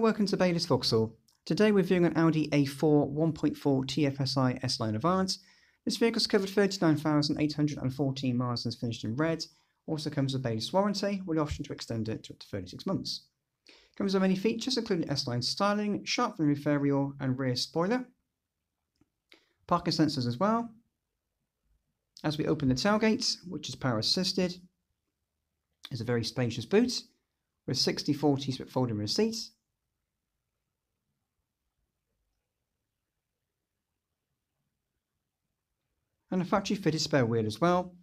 welcome to Baylis Vauxhall. Today we're viewing an Audi A4 1.4 TFSI S-Line Avant. This vehicle's covered 39,814 miles and is finished in red. Also comes with Baylis warranty with the option to extend it to up to 36 months. Comes with many features including S-Line styling, sharp front inferior and rear spoiler. Parking sensors as well. As we open the tailgate, which is power assisted, is a very spacious boot with 60-40 split folding rear seats. And a factory fitted spare wheel as well.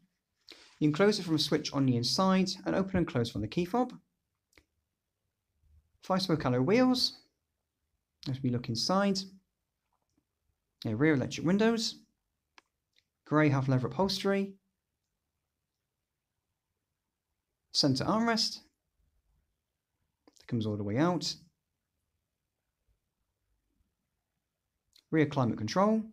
You can close it from a switch on the inside and open and close from the key fob. Five spoke alloy wheels. As we look inside, rear electric windows, grey half leather upholstery, centre armrest, that comes all the way out. Rear climate control.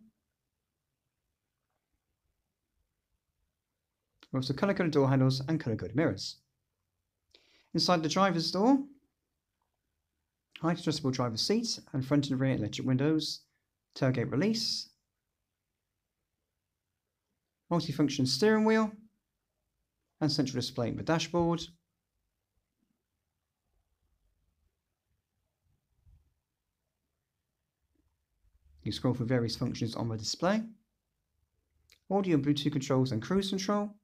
We also colour coded door handles and colour coded mirrors. Inside the driver's door, height adjustable driver's seat and front and rear electric windows, tailgate release, multifunction steering wheel, and central display in the dashboard, You scroll for various functions on the display. Audio and Bluetooth controls and cruise control.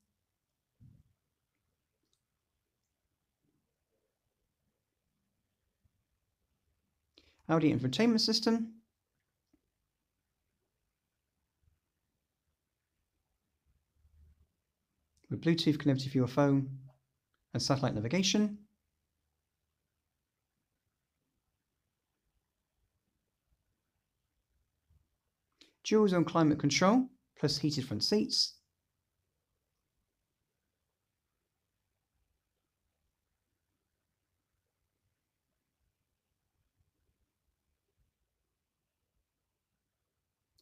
Audi infotainment system. With Bluetooth connectivity for your phone and satellite navigation. dual zone climate control plus heated front seats.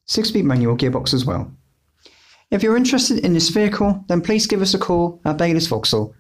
Six-speed manual gearbox as well. If you're interested in this vehicle, then please give us a call at Baylis Vauxhall